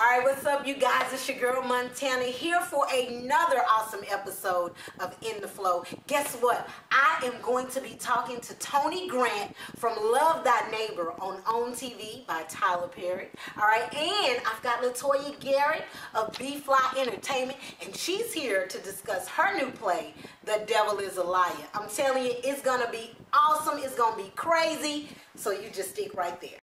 All right, what's up, you guys? It's your girl Montanna here for another awesome episode of In the Flow. Guess what? I am going to be talking to Tony Grant from Love Thy Neighbor on OWN TV by Tyler Perry. All right, and I've got Latoya Garrett of B Fly Entertainment, and she's here to discuss her new play, The Devil is a Liar. I'm telling you, it's gonna be awesome, it's gonna be crazy, so you just stick right there.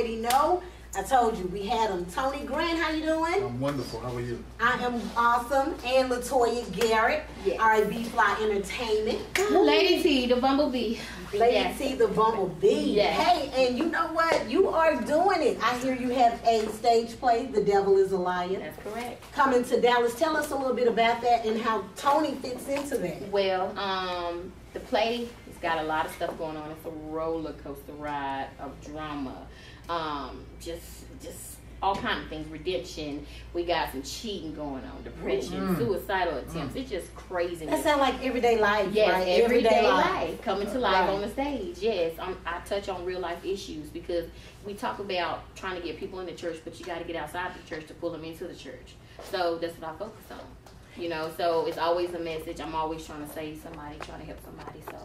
Already know. I told you we had them. Tony Grant, how you doing? I'm wonderful. How are you? I am awesome, and Latoya Garrett, Yes. R.A.B. Fly Entertainment. Lady T, the bumblebee. Lady Yes. T, the Bumblebee. Yes. Hey, and you know what? You are doing it. I hear you have a stage play, The Devil is a Liar, That's correct. coming to Dallas. Tell us a little bit about that and how Tony fits into that. Well, um, the play has got a lot of stuff going on. It's a roller coaster ride of drama. Um, just just all kind of things. Redemption. We got some cheating going on, depression, mm-hmm. suicidal attempts. Mm. It's just crazy. That sounds like everyday life, Yes, right? everyday life. coming to life Right. on the stage. Yes, I'm, I touch on real life issues because we talk about trying to get people in the church, but you got to get outside the church to pull them into the church. So that's what I focus on. You know, so it's always a message. I'm always trying to save somebody, trying to help somebody. So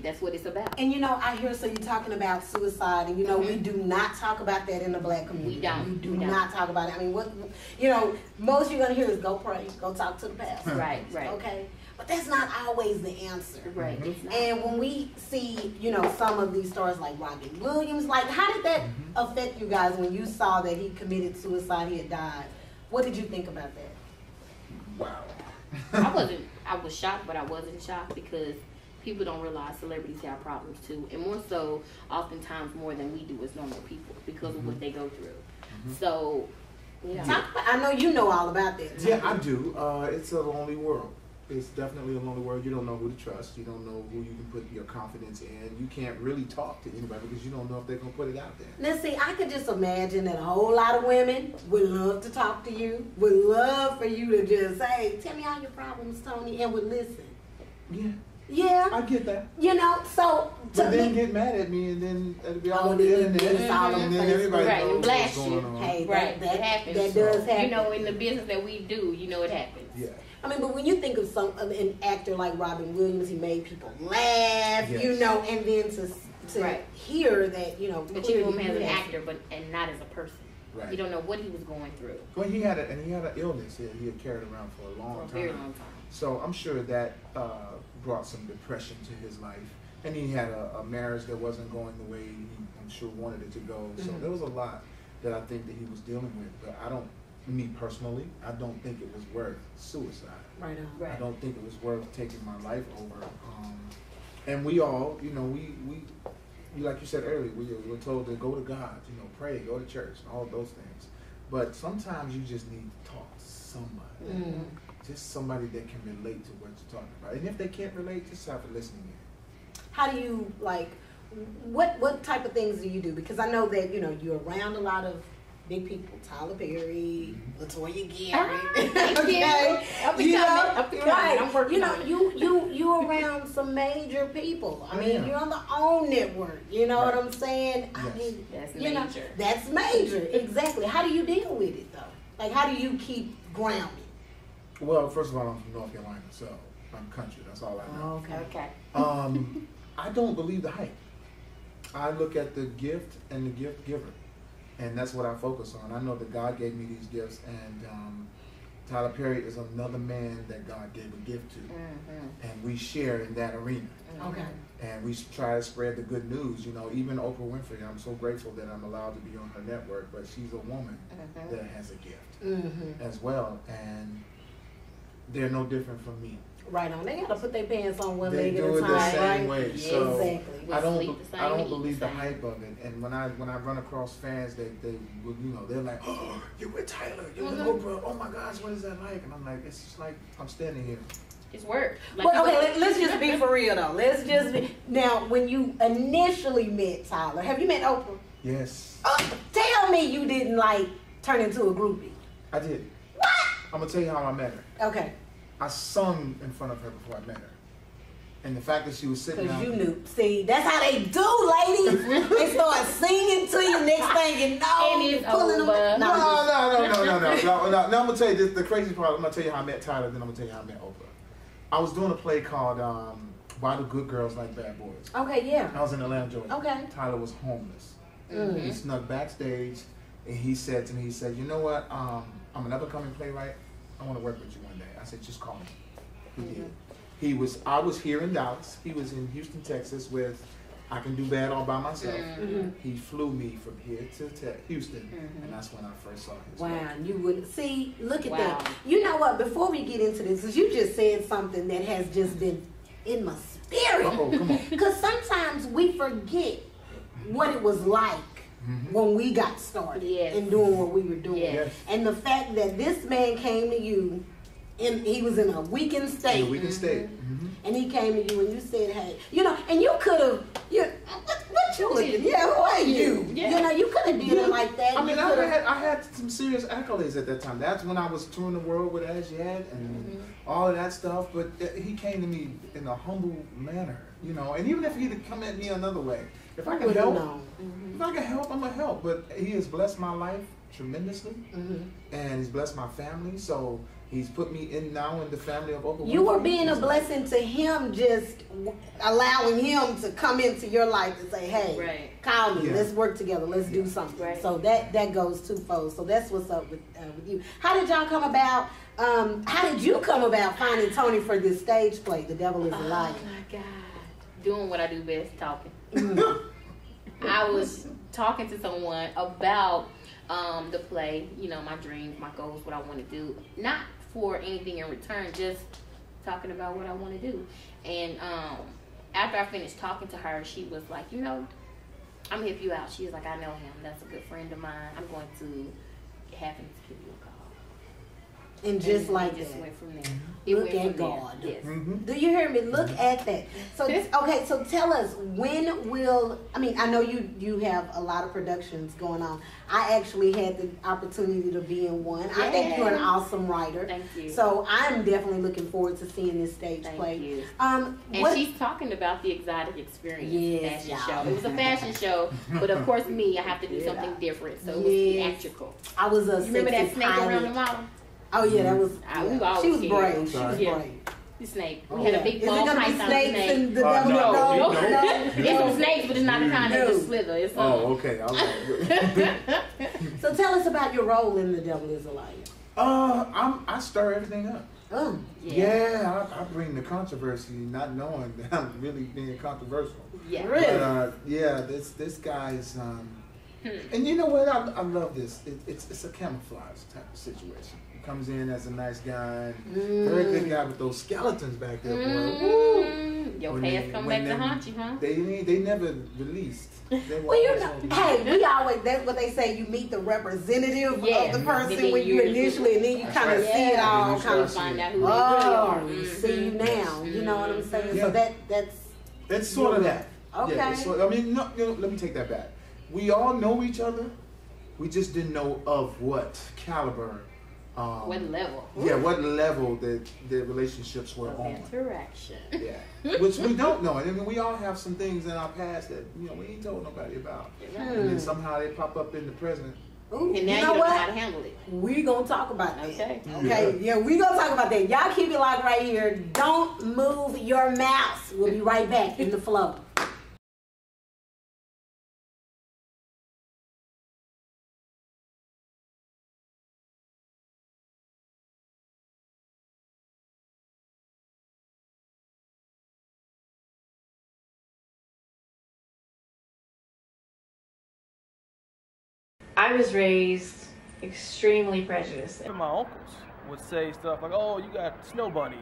that's what it's about. And you know, I hear so you're talking about suicide, and you know, we mm-hmm. do not talk about that in the black community. We don't. We do We don't. not talk about it. I mean, what you know, most you're gonna hear is go pray, go talk to the pastor. Right, right, Okay, but that's not always the answer. right. It's mm-hmm. not. And when we see, you know, some of these stars like Robin Williams, like how did that mm-hmm. affect you guys when you saw that he committed suicide, he had died? What did you think about that? Wow. I wasn't. I was shocked, but I wasn't shocked because people don't realize celebrities have problems too, and more so, oftentimes more than we do as normal people because of what they go through. So, yeah. Talk about, I know you know all about that. Yeah, I do. Uh, it's a lonely world. It's definitely a lonely world. You don't know who to trust. You don't know who you can put your confidence in. You can't really talk to anybody because you don't know if they're gonna put it out there. Now, see, I could just imagine that a whole lot of women would love to talk to you, would love for you to just say, "Tell me all your problems, Tony," and would listen. Yeah, Yeah, I get that. you know. So to But then me, get mad at me and then it'll be all on the then internet it's all on and then everybody Right, and knows blast what's you. going on. hey, Right, that, it happens. that does happen. You know, in the business that we do, you know it happens. Yeah. I mean, but when you think of some of an actor like Robin Williams, he made people laugh, you know, and then to to Right. hear that, you know, But you clearly know him as an actor, but and not as a person. Right. You don't know what he was going through Well, he had a, and he had an illness that he had carried around for a for long a time. very long time. So I'm sure that uh, brought some depression to his life. And he had a, a marriage that wasn't going the way he, I'm sure, wanted it to go. So Mhm. there was a lot that I think that he was dealing with. But I don't, me personally, I don't think it was worth suicide. Right on. Right. I don't think it was worth taking my life over. Um, and we all, you know, we, we, you- like you said earlier, we were told to go to God, you know, pray, go to church, all of those things. But sometimes you just need to talk to somebody Mm. just somebody that can relate to what you're talking about. And if they can't relate, just have a listening ear. How do you like? What what type of things do you do? Because I know that you know you're around a lot of big people, Tyler Perry, Latoya Ah, Gary. thank you. I'll You know, I'll right? I'm working you know, on you you you around some major people. I mean, yeah. you're on the OWN network. You know what I'm saying? I mean, That's you know, major. that's major. Exactly. How do you deal with it though? Like, how do you keep grounded? Well, first of all, I'm from North Carolina, so I'm country. That's all I know. Okay. Okay. Um, I don't believe the hype. I look at the gift and the gift giver. And that's what I focus on. I know that God gave me these gifts, and um, Tyler Perry is another man that God gave a gift to, Mm-hmm. and we share in that arena. Okay. And we try to spread the good news. You know, even Oprah Winfrey, I'm so grateful that I'm allowed to be on her network, but she's a woman Mhm. that has a gift Mm-hmm. as well, and they're no different from me. Right on. They gotta put their pants on one They leg at do a it time, the right? same way. Yeah, So exactly. I don't, sleep the I don't believe the same. hype of it. And when I when I run across fans that they, you know, they're like, "Oh, you're with Tyler, you're Mhm. with Oprah. Oh my gosh, what is that like?" And I'm like, "It's just like I'm standing here." It's work. Like But okay, let, let's just be for real though. Let's just be now. When you initially met Tyler, have you met Oprah? Yes, Uh, tell me you didn't like turn into a groupie. I did. What? I'm gonna tell you how I met her. Okay, I sung in front of her before I met her, and the fact that she was sitting because down. you knew. See, that's how they do, ladies. they start singing to you. Next thing you know, And you're it's pulling them. over. No, No, no, no, no, no, no, no, no, no. Now I'm gonna tell you this, the crazy part. I'm gonna tell you how I met Tyler. Then I'm gonna tell you how I met Oprah. I was doing a play called um, "Why Do Good Girls Like Bad Boys." Okay, yeah. I was in Atlanta, Georgia. Okay. Tyler was homeless. Mm-hmm. He snuck backstage, and he said to me, he said, "You know what? Um, I'm an up-and-coming playwright. I want to work with you one day." I said, "Just call me." He Mm-hmm. did. He was. I was here in Dallas. He was in Houston, Texas, with I can do bad all by myself. Mhm. He flew me from here to te- Houston, Mhm. and that's when I first saw his Wow, work. you would see. Look at Wow. that. You know what? Before we get into this, because you just said something that has just been in my spirit. Uh-oh, come on. Because sometimes we forget what it was like Mhm. when we got started Yes. and doing what we were doing. Yes. Yes. And the fact that this man came to you, and he was in a weakened state, Yeah, we can stay. Mhm. and he came to you and you said, "Hey, you know," and you could have, you, what, what you looking? Yeah, who are you? Yeah. You know, you could have did it like that. I mean, I had I had some serious accolades at that time. That's when I was touring the world with Az Yet and all of that stuff. But uh, he came to me in a humble manner, you know. And even if he'd come at me another way, if I You can would've help, if I can help, I'm gonna help. But he has blessed my life tremendously, Mhm. and he's blessed my family. So he's put me in now in the family of Oprah. You were being a blessing to him, just allowing him to come into your life and say, "Hey, Right. call me. Yeah. Let's work together. Let's do something." Right. So that that goes twofold. So that's what's up with uh, with you. How did y'all come about? Um, how did you come about finding Tony for this stage play? The Devil Is a Oh my God. Doing what I do best, talking. Mhm. I was talking to someone about um, the play, you know, my dreams, my goals, what I want to do. Not for anything in return, just talking about what I want to do. And um, after I finished talking to her, she was like, you know, I'm gonna help you out. She was like, I know him. That's a good friend of mine. I'm going to have him to give you a call. And just And like it just that. went from there. It Look at. God. Yes. Mhm. Do you hear me? Look at that. So okay, so tell us when will I mean I know you you have a lot of productions going on. I actually had the opportunity to be in one. I think you're an awesome writer. Thank you. So I'm definitely looking forward to seeing this stage Thank play. you. Um, And what, she's talking about the exotic experience Yes, fashion y'all. show. It was a fashion show, but of course me, I have to do Yeah. something different. So it was Yes. theatrical. I was a You remember that snake pilot. around the model? Oh yeah, that was. Ah, we yeah. always She was kid. brave. She was Sorry. Yeah. brave. The snake. Oh. We had Yeah. a big Is it ball gonna python snakes snake. and the Uh, devil? no, no, no. It's some snakes, but it's not the kind that No. just slither. It's Oh, okay. All right. So tell us about your role in The Devil Is a Liar. uh, I'm I stir everything up. Oh, yeah. Yeah, I, I bring the controversy, not knowing that I'm really being controversial. Yeah. Really? But, uh, yeah, this this guy's, um, Hmm. and you know what? I, I love this. It, it's it's a camouflage type of situation. He comes in as a nice guy, mm. very good guy with those skeletons back there, boy. Mm. Woo! Mm, Your When past they- come when back to them- haunt you, huh? They they never released. They Well, you know, hey, we always, that's what they say, you meet the representative Yeah. of the person And when you you- initially, and then you kind of right. see it all And then you kind of, start find out who they really oh, are. you mm-hmm. see you now, you know what I'm mm-hmm. saying? Yeah. So that, that's, It's sort of that. Okay. Yeah, it's sort- I mean, no, no, let me take that back. We all know each other. We just didn't know of what caliber. Um, What level? Yeah, what level the the relationships were Of on. interaction. Yeah, which we don't know. I mean, we all have some things in our past that you know we ain't told nobody about, and Hmm. then somehow they pop up in the present. ooh, And now you, know don't know how what? to handle it. We gonna talk about that. Okay. Okay, yeah, we gonna talk about that. Y'all keep it locked right here. Don't move your mouse. We'll be right back in the flow. I was raised extremely prejudiced. My uncles would say stuff like, "Oh, you got snow bunny."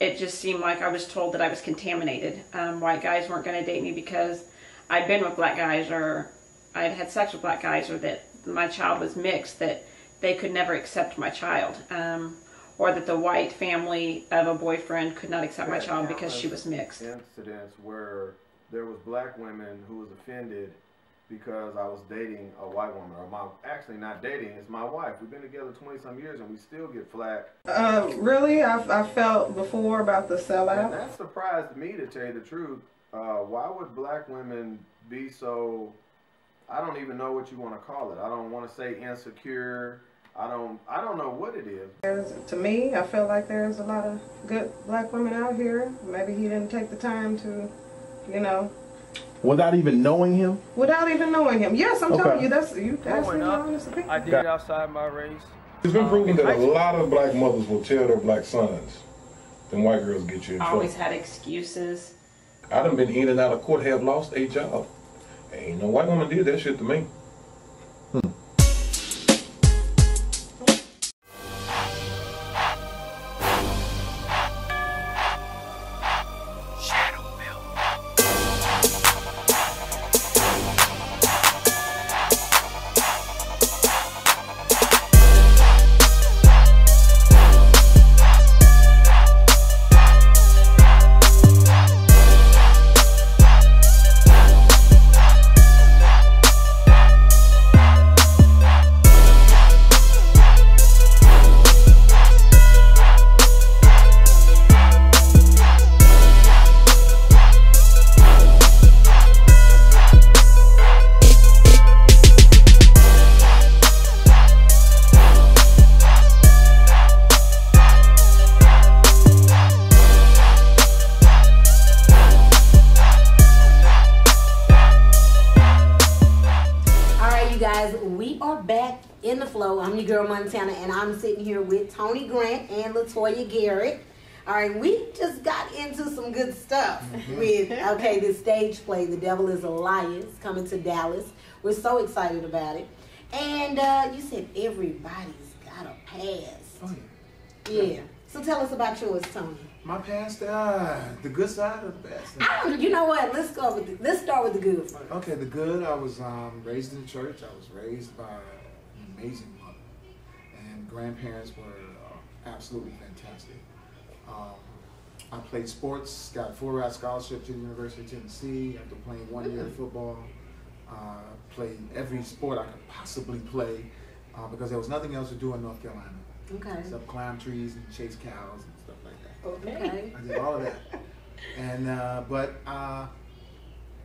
It just seemed like I was told that I was contaminated. Um, white guys weren't going to date me because I'd been with black guys or I'd had sex with black guys or that my child was mixed, that they could never accept my child. Um, or that the white family of a boyfriend could not accept my child because she was mixed. Incidents where there was black women who was offended because I was dating a white woman, or my actually not dating, it's my wife. We've been together twenty some years and we still get flack. Uh, really, I, I felt before about the And sellout. that surprised me to tell you the truth. Uh, why would black women be so? I don't even know what you want to call it. I don't want to say insecure. I don't. I don't know what it is. There's, to me, I felt like there's a lot of good black women out here. Maybe he didn't take the time to, you know, Without even knowing him? without even knowing him. Yes, I'm telling you, that's you. That's Growing me up, honest opinion. I did it outside my race. It's been proven um, that a lot of black mothers will tell their black sons, "Them white girls get you in I trouble." always had excuses. I done been in and out of court, have lost a job. Ain't no white woman did that shit to me. Here with Tony Grant and Latoya Garrett. All right, we just got into some good stuff with okay, this stage play, "The Devil Is a Liar," is coming to Dallas. We're so excited about it. And uh, you said everybody's got a pass. Oh yeah. Yeah. So tell us about yours, Tony. My past, uh, the good side or the bad side? I don't, you know what? Let's go with the, let's start with the good first. Okay, the good. I was um, raised in the church. I was raised by an amazing mother, and grandparents were uh, absolutely fantastic. Um, I played sports. Got a full ride scholarship to the University of Tennessee after playing one year of football. Uh, played every sport I could possibly play uh, because there was nothing else to do in North Carolina Okay. except climb trees and chase cows and stuff like that. Okay. I did all of that. And uh, but uh,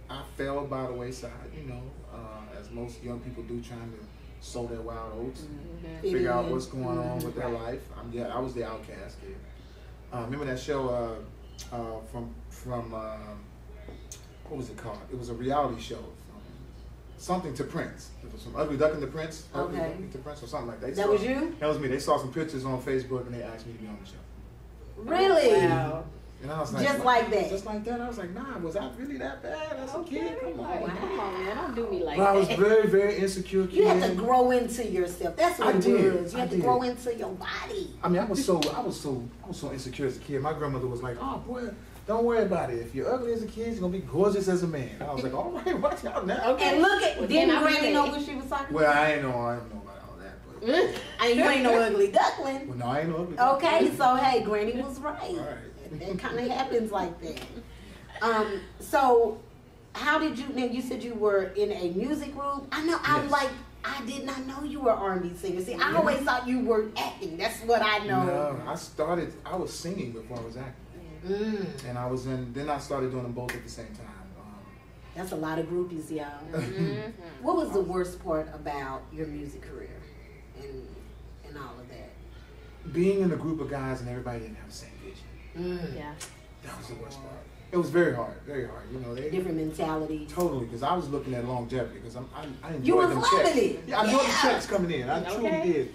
I fell by the wayside, you know, uh, as most young people do, trying to sow their wild oats, and Fit figure out what's going on with their life. I'm, yeah, I was the outcast kid. Uh, remember that show uh, uh, from from uh, what was it called? It was a reality show. From something to Prince. It was from Ugly Duckling to Prince. Ugly Okay. Duckling to Prince or something like that. They That saw- was you? That was me. They saw some pictures on Facebook and they asked me to be on the show. Really? Wow. And I was like, Just "Wow." like that. Just like that. I was like, nah, was I really that bad as a kid? Come on. Like, come on, man, don't do me like But I was very, very insecure kid. You have to grow into yourself. That's what I it did. was. You I have to grow into your body. I mean, I was so, I was so, I was so insecure as a kid. My grandmother was like, "Oh boy, don't worry about it. If you're ugly as a kid, you're gonna be gorgeous as a man." I was like, "All right, watch out now." And look at Well, didn't then I Granny be know there. what she was talking Well, about? I ain't know, I don't know about all that, but And you ain't no ugly duckling. well, no, I ain't no ugly. Okay, so hey, Granny was right. All right. It kind of happens like that. Um, so how did you? Now you said you were in a music group. I know. I'm Yes. like. I did not know you were R&B singer. See, I Yeah. always thought you were acting. That's what I know. No, I started. I was singing before I was acting, Mm, and I was in. Then I started doing them both at the same time. Um, that's a lot of groupies, y'all. Mhm. What was the worst part about your music career and and all of that? being in a group of guys and everybody didn't have the same vision. Mm. Yeah. That was the worst part. It was very hard, very hard. You know, they Different mentality. totally because I was looking at longevity because I'm I, I enjoyed You was them loving it. Yeah, I enjoyed Yeah. the checks coming in. I truly Okay. did.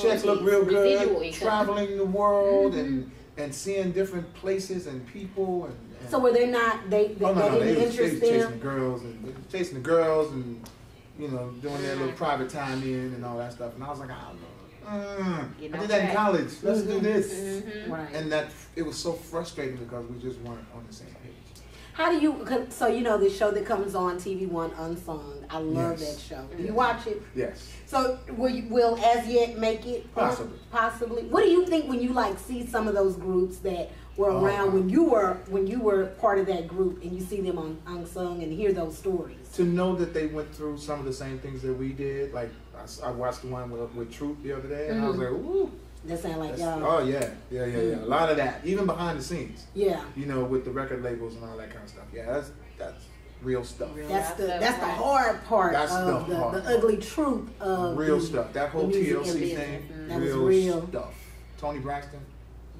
Checks look real good. Traveling the world and Mm-hmm. and seeing different places and people and. and So were they not? They they, oh no, they no, they didn't was, they was interest chasing the them. girls and chasing the girls and you know, doing their little private time in and all that stuff. And I was like, I don't know. Mm, Getting I did that in college. Let's do this. Mhm. Right. And that it was so frustrating because we just weren't on the same page. How do you? So you know the show that comes on TV One Unsung. I love Yes. that show. Do Yes. you watch it? Yes. So will you, will Az Yet make it? Possibly. Possibly. What do you think when you like see some of those groups that were Oh, around wow. when you were when you were part of that group and you see them on Unsung and hear those stories? To know that they went through some of the same things that we did, like I, s- I watched the one with, with Truth the other day, and I was like, ooh. That sound like y'all. oh yeah, yeah, yeah, yeah. A lot of that, even behind the scenes. Yeah. You know, with the record labels and all that kind of stuff. Yeah, that's that's real stuff. That's the that's the hard part That's of the the, hard the, part. ugly truth of real the- stuff. That whole music TLC business. thing, That was real, real. stuff. Toni Braxton,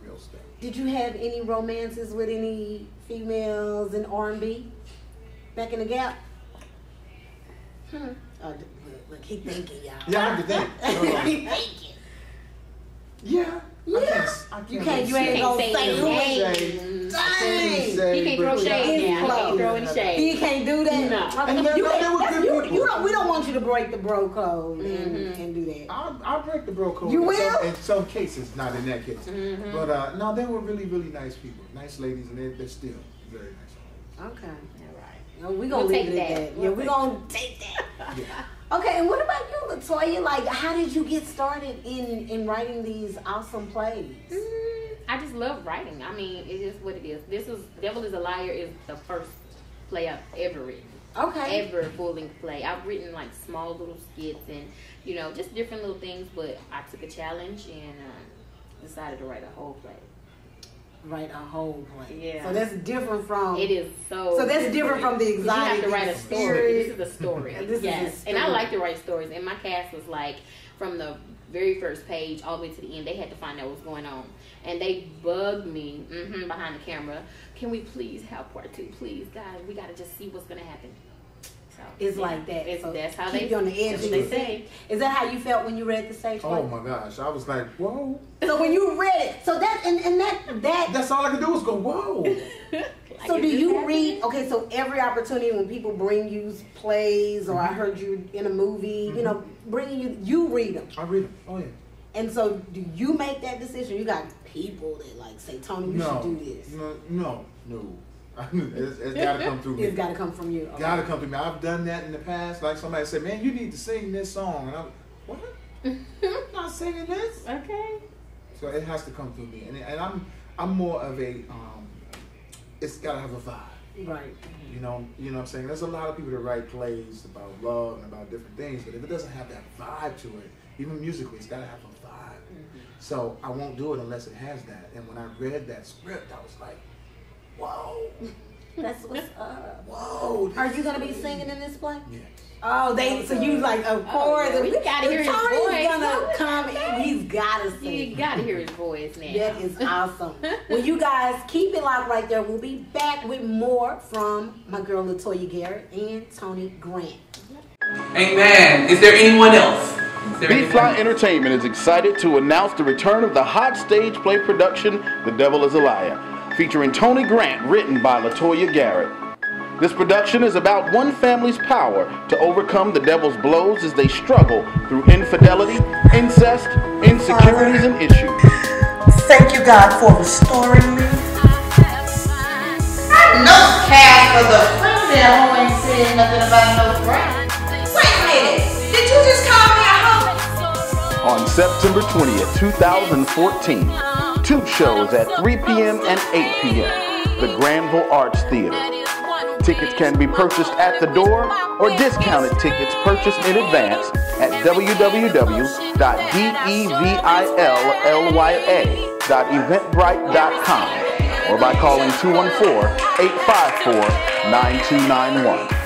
real stuff. Did you have any romances with any females in R and B back in the gap? Hmm. Oh, d- look, look, he thinking, y'all. Yeah, I have to think. Hold on. he thinking. Yeah. Yeah. I can't, I You can't can't. You ain't gonna say say his who name. it is. Dang. He can't throw shade His. He can't throw any shade. He can't do that. No. And You, they can't- were you, people. you don't. We don't want you to break the bro code and, Mm-hmm. and do that. I'll, I'll break the bro code. You in some- will? In some cases, not in that case. Mm-hmm. But uh, no, they were really, really nice people. Nice ladies, and they're, they're still very nice. Okay. All right. No, we gonna We'll leave take it that. that. We'll Yeah, we take gonna take that. Yeah. Okay, and what about you, Latoya? Like, how did you get started in in writing these awesome plays? Mm, I just love writing. I mean, it is what it is. This is Devil is a Liar is the first play I've ever written. Okay. Ever full length play. I've written like small little skits and you know just different little things, but I took a challenge and um, decided to write a whole play. Write a whole play. Yeah. So that's different from. It is so. So that's different from the 'Cause You have exotic to write a story. This is a story. This is a yes, and I like to write stories. And my cast was like from the very first page all the way to the end. They had to find out what's going on, and they bugged me hmm behind the camera. Can we please have part two, please, guys? We got to just see what's gonna happen. So It's yeah, like that. It's, So that's how keep they. you on the edge That's of what your they say. Is that how you felt when you read the stage? Oh my gosh, I was like, whoa. So when you read it, so that and, and that that That's all I could do was go, whoa. So do you happening? read? Okay, so every opportunity when people bring you plays, or Mm-hmm. I heard you in a movie, you know, bringing you, you read them. I read them. Oh yeah. And so, do you make that decision? You got people that like say, Tony, you no, should do this. no, no, no. it's, it's got to come through me. It's got to come from you. Okay. Gotta come to me. I've done that in the past. Like somebody said, "Man, you need to sing this song," and I'm, "What? I'm not singing this." Okay. So it has to come through me, and, and I'm I'm more of a um, it's gotta have a vibe. Right. You know, you know what I'm saying. There's a lot of people that write plays about love and about different things, but if it doesn't have that vibe to it, even musically, it's gotta have a vibe. So I won't do it unless it has that. And when I read that script, I was like, "Whoa, That's what's up. whoa!" Are you gonna be singing in this play? Yes. Oh, they so you like of oh, course. yeah, we gotta hear his Tony's voice. gonna come. and He's gotta sing. You gotta hear his voice now. That is awesome. well, you guys keep it locked right there. We'll be back with more from my girl Latoya Garrett and Tony Grant. Amen. Is there anyone else? Is B anyone Fly? Entertainment is excited to announce the return of the hot stage play production, The Devil is a Liar, featuring Tony Grant, written by Latoya Garrett. This production is about one family's power to overcome the devil's blows as they struggle through infidelity, incest, insecurities, and issues. Thank you, God, for restoring me. I know Cass was a friend that who ain't saying nothing about no friend. Wait a minute. Did you just call me? On September 20th, 2014, two shows at 3 p.m. and 8 p.m. The Granville Arts Theater. Tickets can be purchased at the door or discounted tickets purchased in advance at www.devillya.eventbrite.com or by calling 214-854-9291.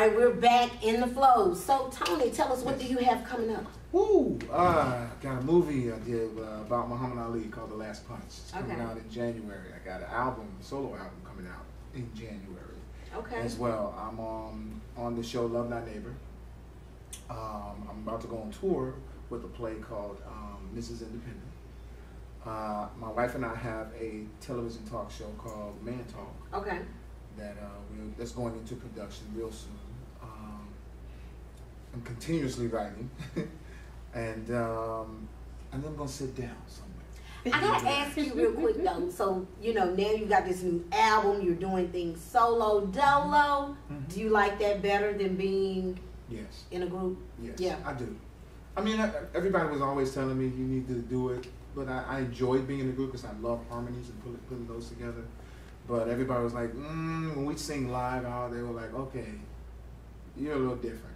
Right, we're back in the flow. So, Tony, tell us what do you have coming up? Woo! Uh, got a movie I did uh, about Muhammad Ali called The Last Punch. It's coming Okay. out in January. I got an album, a solo album coming out in January Okay. as well. I'm um, on the show Love Thy Neighbor. Um, I'm about to go on tour with a play called um, Mrs. Independent. Uh, my wife and I have a television talk show called Man Talk Okay. that uh, that's going into production real soon. I'm continuously writing, and um, and then I'm gonna sit down somewhere. I gotta ask you real quick though. So you know now you got this new album. You're doing things solo, dolo. Do you like that better than being Yes, in a group? yes, Yeah. I do. I mean, everybody was always telling me you need to do it, but I, I enjoyed being in a group because I love harmonies and putting, putting those together. But everybody was like, mm, when we sing live out, they were like, okay, you're a little different.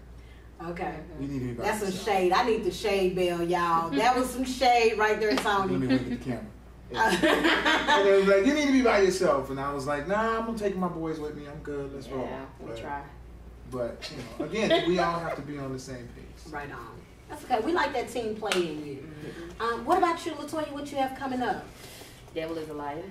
Okay. You need to be That's some shade. I need the shade bell, y'all. That was some shade right there, Let me Tony. look at the camera. and they was like, you need to be by yourself. And I was like, nah, I'm gonna take my boys with me. I'm good. Let's roll. Yeah, we But- try. But you know, again, we all have to be on the same page. Right on. That's okay. We like that team playing with. Mm-hmm. Um, what about you, Latoya? What you have coming up? Devil is a liar.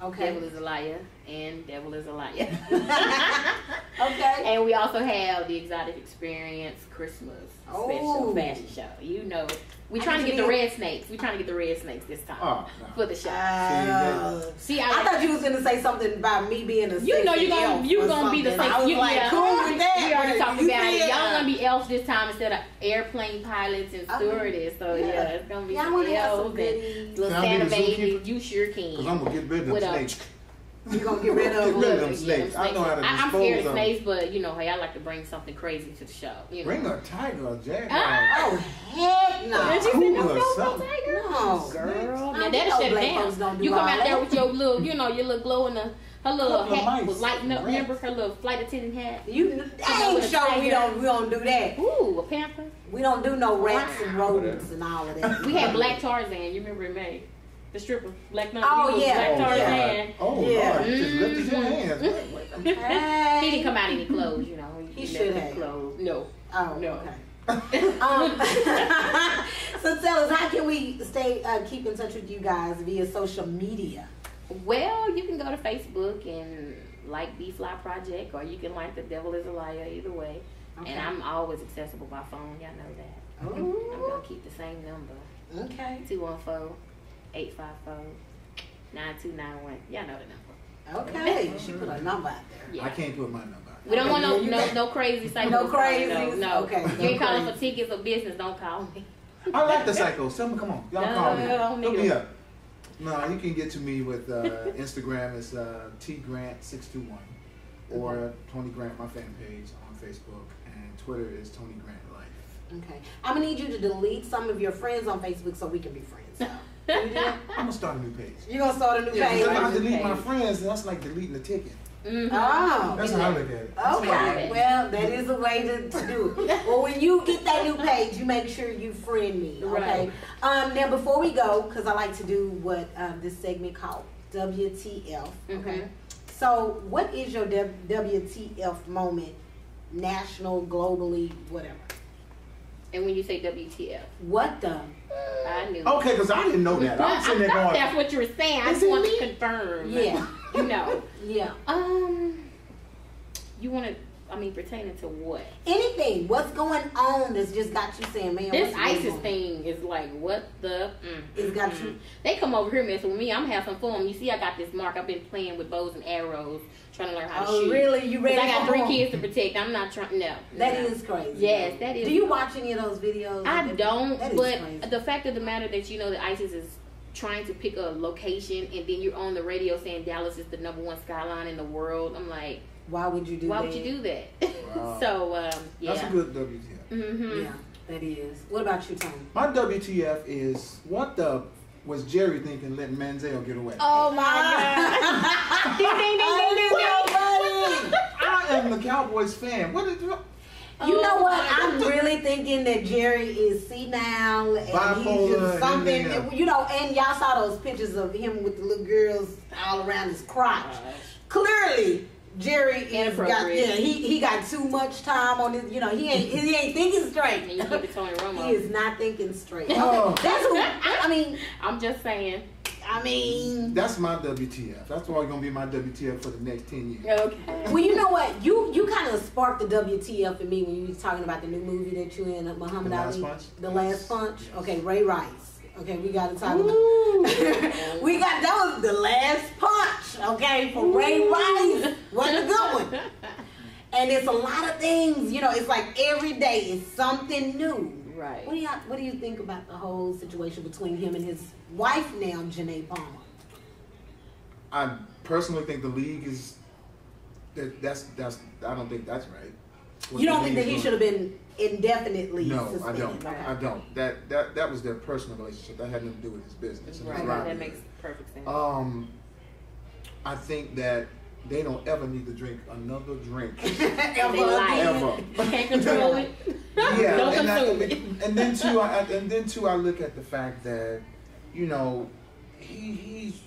Okay. Devil is a liar, and devil is a liar. Okay. And we also have the exotic experience Christmas Oh. special fashion show. You know, we I trying to get the red snakes. We trying to get the red snakes this time Oh, no. for the show. Uh, See, I, I thought you was gonna say something about me being a. You know sexy you gonna elf you or gonna be the something. same. I was you, like, yeah, cool with that. We already but talked about it. Y'all gonna be elves this time instead of airplane pilots and stewardess. So yeah, yeah. it's gonna be Yeah, I some wanna have some elves and little Can I be Santa baby. You sure can. Cause I'm gonna get rid of With them snakes. You gonna get rid of Get them. rid of them Yeah, snakes. I know how to I, I'm scared of of them. snakes, but you know, hey, I like to bring something crazy to the show. You know. Bring a tiger, a jaguar. Oh heck no. Did you say Cool no, or no, no, something. tiger? No. Girl, now know that'll shut it down. don't You come out there with your little, you know, your little glow in the, her little Couple of hat mice. was lighting up. Rats. Remember her little flight attendant hat? You with dang a sure we don't we don't do that. Ooh, a panther. We don't do no rats and rodents and all of that. We had Black Tarzan. You remember in May? The stripper, Black Nun- Oh, yeah. Black Oh, Tarzan. Oh Yeah. Lord, you just lifted your hands. Wait, wait a He didn't come out any clothes, you know. He left should have. Clothes. No. Oh No. okay. um, so tell us, how can we stay uh, keep in touch with you guys via social media? Well, you can go to Facebook and like B Fly Project, or you can like The Devil Is a Liar. Either way, Okay. and I'm always accessible by phone. Y'all know that. Ooh. I'm gonna keep the same number: Okay. 214-854-9291. Y'all know the number. Okay. She put a number out there. Yeah. I can't put my number. out. We don't want no You no no crazy psychos. No crazy. No, no. Okay, You no ain't calling crazy. for tickets or business. Don't call me. I like the psychos. Tell me, come on, y'all No, call me. I don't Hook need me them. up. No, you can get to me with uh, Instagram. It's uh, T Grant six two one, or Tony Grant my fan page on Facebook, and Twitter is Tony Grant Life. Okay. I'm gonna need you to delete some of your friends on Facebook so we can be friends. So, can you do that? I'm gonna start a new page. You gonna start a new Yeah, page? because if I delete my page. friends, that's like deleting the ticket. Mhm. Oh. That's how I look at it. That's how I look at Okay, well, that is a way to, to do it. Well, when you get that new page, you make sure you friend me, okay? Right. Um, now, before we go, because I like to do what um, this segment called WTF, okay? Mhm. So, what is your W- WTF moment, national, globally, whatever? And when you say WTF, What the? I knew. Okay, because I didn't know that. I'm I sitting there going, that's what you were saying. I just want to confirm. Yeah. You know. Yeah. Um. You want to? I mean, pertaining to what? Anything. What's going on that's just got you saying, man, This ISIS thing is like, what the? Mm, It's got mm. you. They come over here messing with me. I'm some fun. You see, I got this mark. I've been playing with bows and arrows, trying to learn how to Oh, shoot. really? You ready I got three home? kids to protect. I'm not trying. No. That no. is crazy. Yes, that is. Do you watch any of those videos? I don't, but crazy. the fact of the matter that you know that ISIS is trying to pick a location and then you're on the radio saying Dallas is the number one skyline in the world. I'm like, Why would you do that? why that? would you do that? Wow. so um, yeah. that's a good WTF. mm-hmm. Yeah, that is. What about you, Tony? My WTF is what the was Jerry thinking letting Manziel get away? Oh my god! ding ding ding ding ding ding. I am the Cowboys fan. What did you? You Oh know what? my I'm really thinking that Jerry is senile and Bipolar he's just something. everything You know, and y'all saw those pictures of him with the little girls all around his crotch. Clearly, Jerry is got Inappropriate. yeah he, he got too much time on his you know he ain't he ain't thinking straight. And you keep it Tony Romo. He is not thinking straight. Oh. That's who I, I mean. I'm just saying. I mean, That's my WTF. That's always gonna be my WTF for the next ten years. Okay. well, you know what? You you kind of sparked the WTF in me when you was talking about the new movie that you in, uh, Muhammad The Last Ali, Punch? The Last Punch. Okay, Ray Rice. Okay, we got to talk about. we got that was the last punch. Okay, for Ray Rice. What a good one. And it's a lot of things. You know, it's like every day is something new. Right. What do you What do you think about the whole situation between him and his wife now, Janay Palmer? I personally think the league is that that's that's I don't think that's right. What You don't think that he should have been indefinitely No, I don't. Okay. I don't. That that that was their personal relationship. That had nothing to do with his business. and Right. livelihood. That makes perfect sense. Um, I think that they don't ever need to drink another drink. Ever Ever. Can't control it. yeah, Don't and, I, it. and then too, I, and then too, I look at the fact that, you know, he he's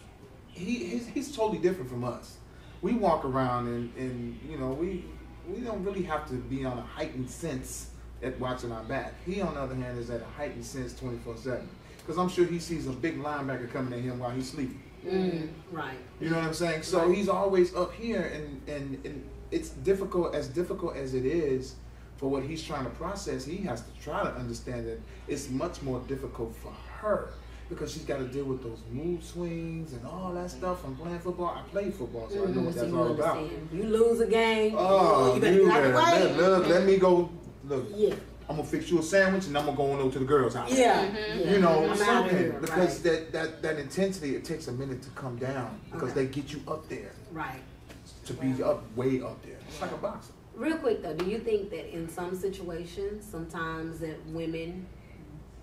he he's, he's totally different from us. We walk around and, and you know we we don't really have to be on a heightened sense at watching our back. He on the other hand is at a heightened sense twenty four seven because I'm sure he sees a big linebacker coming at him while he's sleeping. Mm, right. You know what I'm saying? So he's always up here, and, and, and it's difficult, as difficult as it is for what he's trying to process, he has to try to understand that it's much more difficult for her because she's got to deal with those mood swings and all that stuff from playing football. I play football, so I know Mhm, what so that's you all about. You lose a game. Oh, you better you get out the way. let, look, let me go. Look, Yeah. I'm gonna fix you a sandwich, and I'm gonna go on over to the girls' house. Yeah. Mm-hmm. You know, I'm something here, because right. that, that that intensity it takes a minute to come down because Okay. they get you up there Right. to be up way up there. It's like a boxer. Real quick though, do you think that in some situations, sometimes that women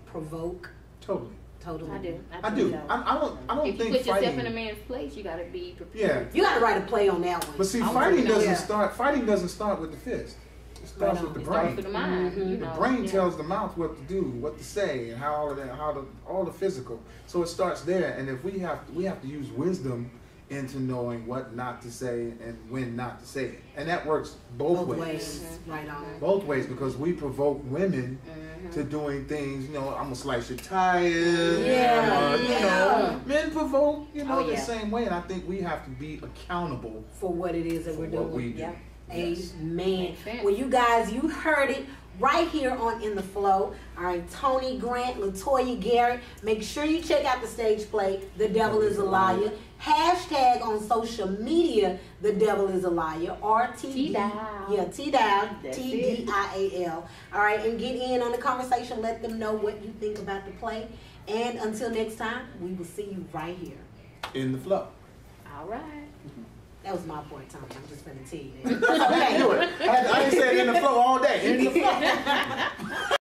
provoke Totally. Totally? I do. I do. I, I don't. I don't If you think put yourself fighting. in a man's place, you gotta be prepared. yeah. prepared. You got to write a play on that one. But see, I was fighting doesn't yeah. start. Fighting doesn't start with the fist. It starts Right with the It brain. starts with the mind. Mm-hmm. You The brain yeah. tells the mouth what to do, what to say, and how all of that, how the all the physical. So it starts there, and if we have we have to use wisdom into knowing what not to say and when not to say it, and that works both, both ways. ways. Right on. Both ways because we provoke women Mm-hmm. to doing things. You know, I'm gonna slice your tires. Yeah, I'm you yeah. know, men provoke. You know, Oh, the yeah. same way, and I think we have to be accountable For what it is that we're what doing. we do. Yeah. Yes. Amen. Makes. Well, you guys, you heard it right here on In the Flow. All right, Tony Grant, Latoya Garrett. Make sure you check out the stage play, The Devil is a Liar. Hashtag on social media, The Devil is a Liar. RTD. T-Dial. Yeah, T-Dial. T-D-I-A-L. All right, and get in on the conversation. Let them know what you think about the play. And until next time, we will see you right here. In the flow. All right. That was my point, Tommy. I'm just gonna tell you that. I knew it. I, I it in the flow all day. In the flow.